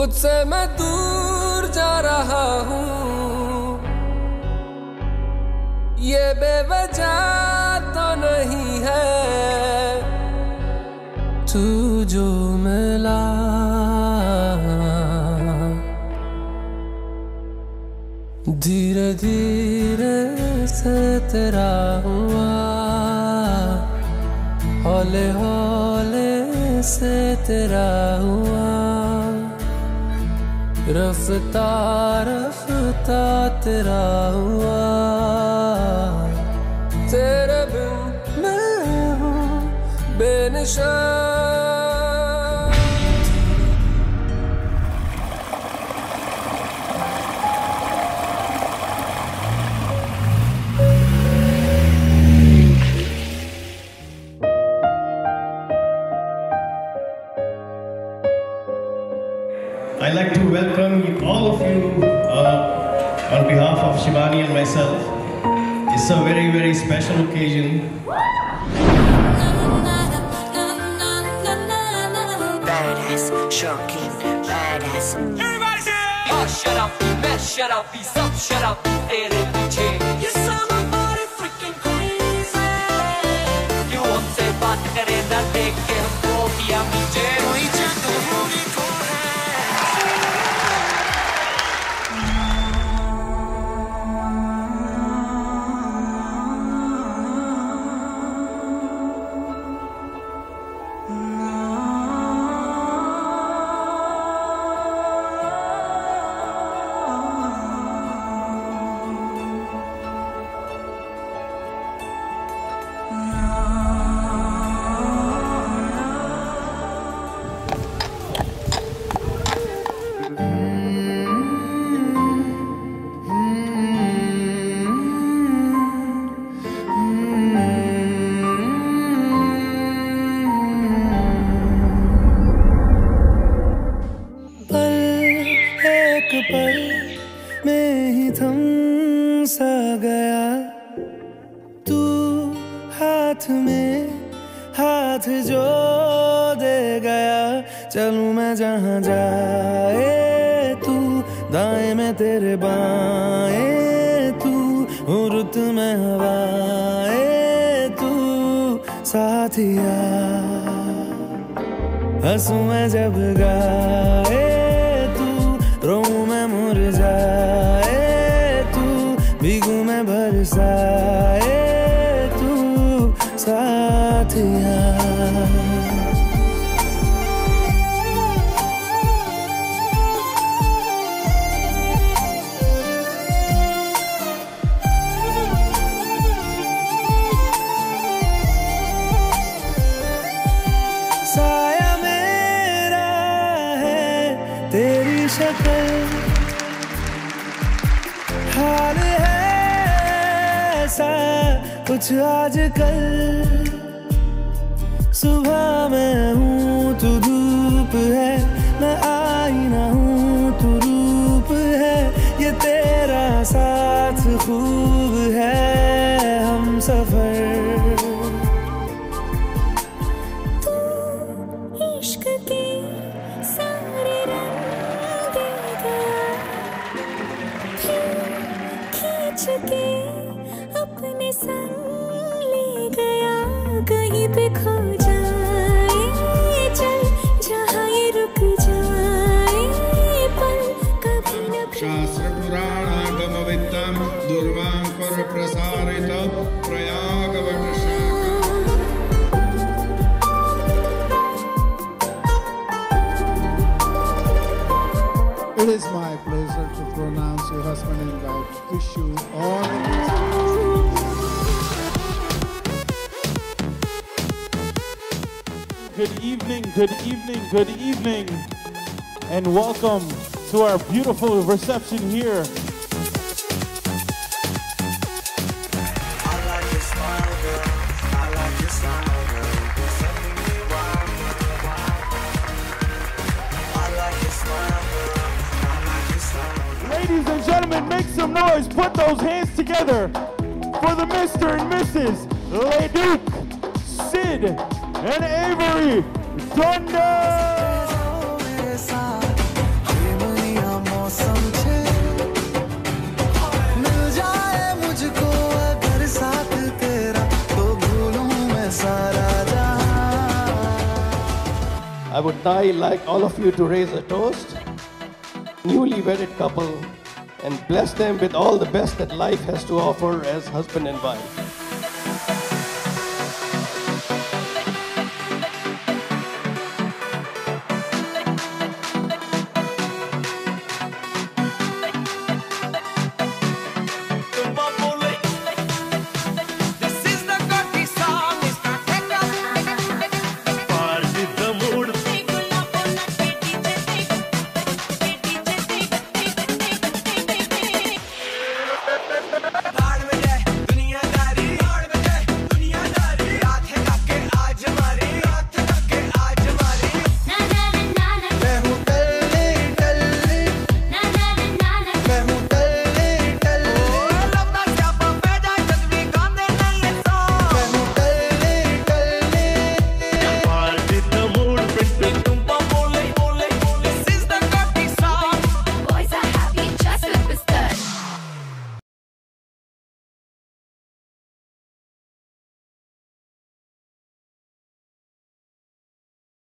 खुद से मैं दूर जा रहा हूँ। ये बेवजह तो नहीं है। तू जो मिला। धीरे धीरे से तेरा हुआ। हौले हौले से तेरा हुआ। रफ्ता रफ्ता तेरा हुआ तेरे बिन मैं हूँ बेनिशान I'd like to welcome you- all of you uh, on behalf of Shivani and myself. It's a very, very special occasion. Badass, shocking, badass. Everybody say Oh, shut up, मैं shut up, भी सब shut up, तेरे पीछे एक पल में ही थम सा गया। तू हाथ में हाथ जो दे गया। चलूँ मैं जहाँ जाए तू, दाएँ में तेरे बाएँ तू रुत में हवाए तू साथिया हंसू मैं जब गाए है तेरी शक्ल। हाल है ऐसा कुछ आजकल। सुबह मैं हूँ, तू धूप है। मैं आईना हूँ, तू रूप है। ये तेरा साथ खूब है हम सफ़र। के अपने संग is my pleasure to pronounce you husband and wife. Wish you all the best. Good evening, good evening, good evening, and welcome to our beautiful reception here. some noise. Put those hands together for the Mr. and Mrs. LeDuc, Sid, and Avery Thunder. I would die like all of you to raise a toast. Newly wedded couple and bless them with all the best that life has to offer as husband and wife.